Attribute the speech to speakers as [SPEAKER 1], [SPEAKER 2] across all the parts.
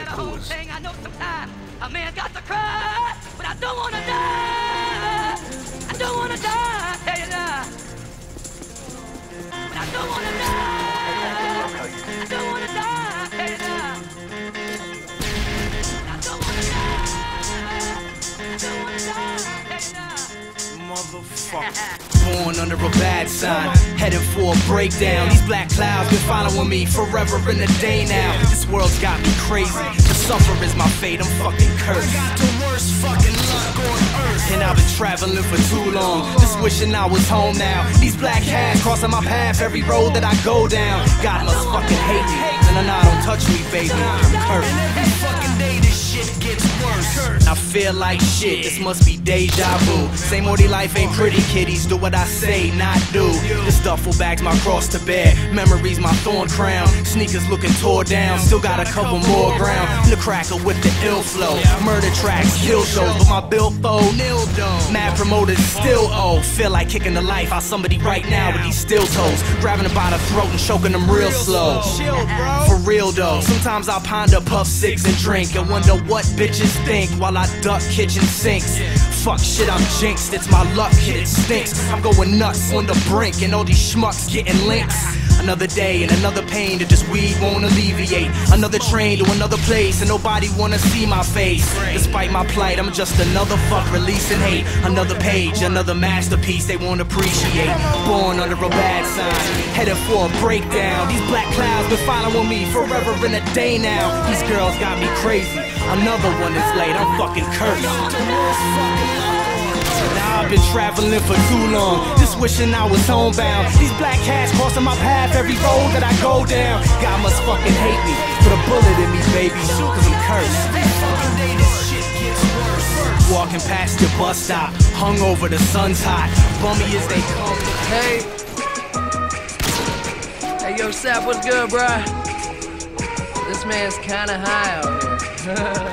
[SPEAKER 1] Thing, I know sometimes a man got to cry, but I don't wanna die. I don't wanna die, I tell you that. But I don't wanna die.
[SPEAKER 2] Under a bad sign, heading for a breakdown. These black clouds been following me forever and a day now. This world's got me crazy. To suffer is my fate, I'm fucking cursed.
[SPEAKER 3] I Got the worst fucking luck on earth.
[SPEAKER 2] And I've been traveling for too long, just wishing I was home now. These black hats crossing my path every road that I go down. God must fucking hate me. No, no, no, don't touch me, baby. I'm cursed.
[SPEAKER 3] And every fucking day this shit gets worse.
[SPEAKER 2] I feel like shit, this must be deja vu. Same oldie life ain't pretty, kiddies. Do what I say, not do. This duffel bag's my cross to bear. Memories my thorn crown. Sneakers looking tore down. Still gotta cover more ground. The cracker with the ill flow. Murder tracks, kill shows. But my billfold, nil dome. Mad promoters still owe. Feel like kicking the life out somebody right now with these steel toes. Grabbing them by the throat and choking them real slow. For real though, sometimes I ponder puff six and drink and wonder what bitches think while I duck kitchen sinks. Fuck shit, I'm jinxed. It's my luck, kid, it stinks. I'm going nuts on the brink, and all these schmucks getting links. Another day and another pain that this weed won't alleviate. Another train to another place, and nobody wanna see my face. Despite my plight, I'm just another fuck releasing hate. Another page, another masterpiece they won't appreciate. Born under a bad sign, headed for a breakdown. These black clouds been following me forever and a day now. These girls got me crazy. Another one is late, I'm fucking cursed. Now I've been traveling for too long, just wishing I was homebound. These black cats crossing my path every road that I go down. God must fucking hate me, put a bullet in me, baby, cause I'm cursed. Walking past your bus stop, hung over the sun's hot, bummy as they come.
[SPEAKER 4] Hey. Hey, yo, Sap, what's good, bruh? This man's kinda high out here.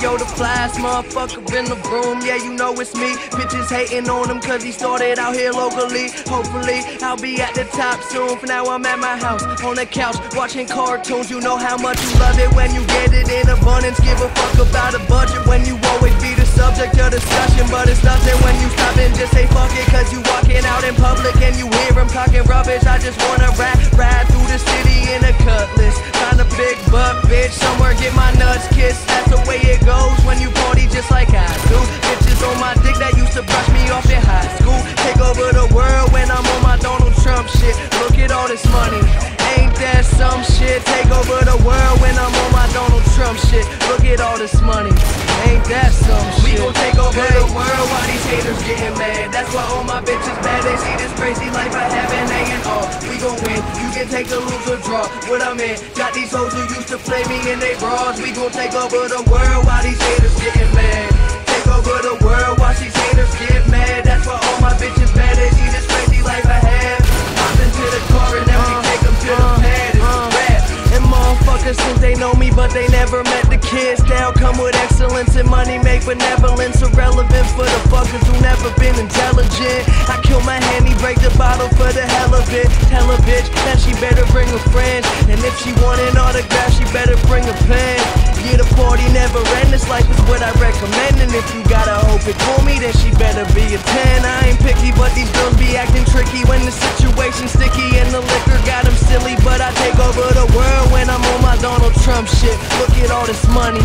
[SPEAKER 4] Yo, the flyest motherfucker in the room, yeah, you know it's me. Bitches hating on him cause he started out here locally. Hopefully, I'll be at the top soon. For now, I'm at my house, on the couch, watching cartoons. You know how much you love it when you get it in abundance. Give a fuck about a budget when you always be the subject of discussion. But it's nothing when you stop and just say fuck it. Cause you walking out in public and you hear him talking rubbish. I just wanna rap, ride through the city in a cutlass. Find a big buck, bitch, somewhere get my nuts kissed. Just like I Got who used to play me in they bras. We gon' take over the world while these haters getting mad. Take over the world while these haters get mad. That's why all my bitches mad. They see this crazy life I have. Hop into the car and then we take them to the uh, pad. It's uh. rap. And motherfuckers think they know me, but they never met the kids. Make benevolence irrelevant for the fuckers who never been intelligent. I kill my hand, he break the bottle for the hell of it. Tell a bitch that she better bring a friend. And if she want an autograph, she better bring a pen. Yeah, the party never end. This life is what I recommend. And if you gotta hope it for me, then she better be a 10. I ain't picky, but these girls be acting tricky when the situation's sticky and the liquor got them silly. But I take over the world when I'm on my Donald Trump shit. Look at all this money.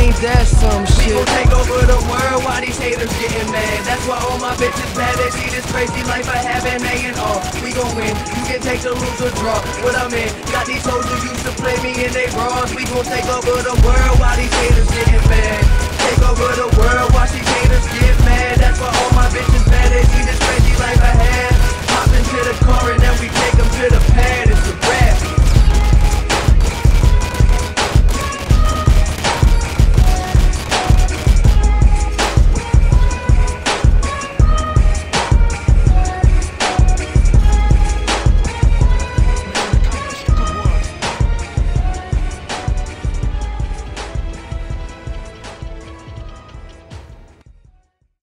[SPEAKER 4] Ain't that some shit? We gon' take over the world while these haters getting mad. That's why all my bitches mad. They see this crazy life I have and they ain't all. We gon' win. You can take the lose or draw. What I'm in. Got these hoes who used to play me in they bras. We gon' take over the world while these haters getting mad. Take over the world while these haters get mad. That's why all my bitches mad.